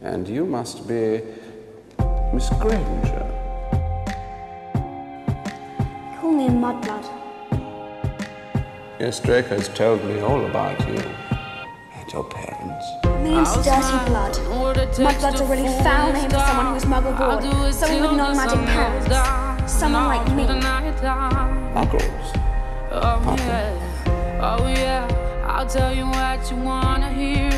And you must be Miss Granger. Call me Mudblood. Yes, Draco has told me all about you and your parents. It means dirty blood. Mudblood's a really foul name for someone who's muggle born, someone with non-magic parents, someone like me. Muggles. Oh yeah, oh yeah. I'll tell you what you wanna hear.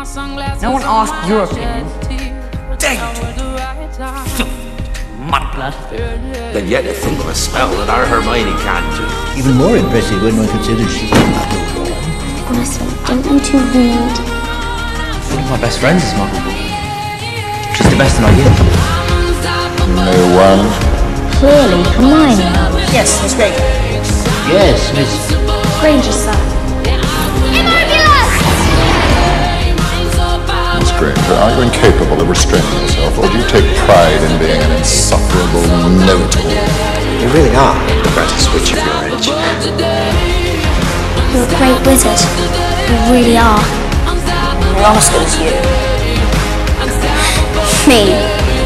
Get my sunglasses. No one asked my your eyes opinion. shed tears. Dare you Now to. is the right time. Mudblood. Then yet to think of a spell that our Hermione can't do. Even more impressive when one considers she's a muggle born. Honestly, don't you two read? One of my best friends is Muggleborn. She's the best in our year. No one. Clearly, Hermione. Yes, Miss Granger. Yes, Miss. Granger, sir. Are you incapable of restraining yourself, or do you take pride in being an insufferable know-it-all? You really are a better switch of your age. You're a great wizard. You really are. We're not as good as you. Me,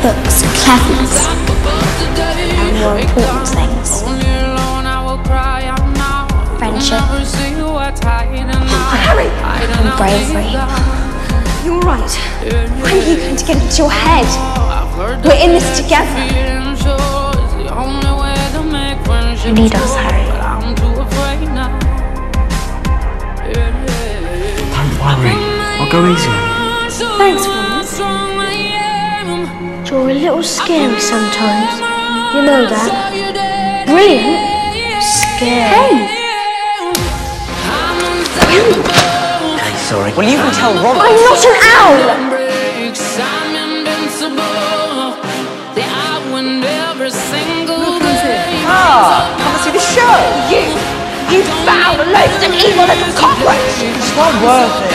books, cleverness, and more important things. I will cry out now. Friendship. Never see what's hiding out. Harry! Hiding And out bravery. You're right. When are you going to get into your head? We're in this together. feeling sure is the only way to make friendship You need us, Harry. But I'm too afraid now. Yeah, yeah. Don't worry. I'll go easy on. Thanks, Ronald. You're a little scary sometimes. You know that. Brilliant. Scary. Hey, sorry. Well, you can tell Ron. I'm not an owl! breaks, I'm invincible. They I win every single game. Ah, come and see the show. You! You foul, loathsome, evil little cockroach! It's not worth it.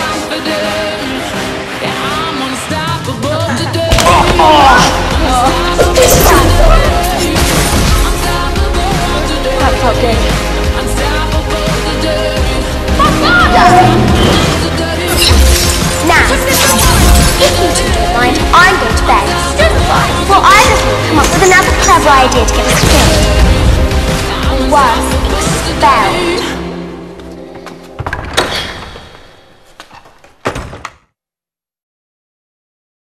Clever idea to get us worse,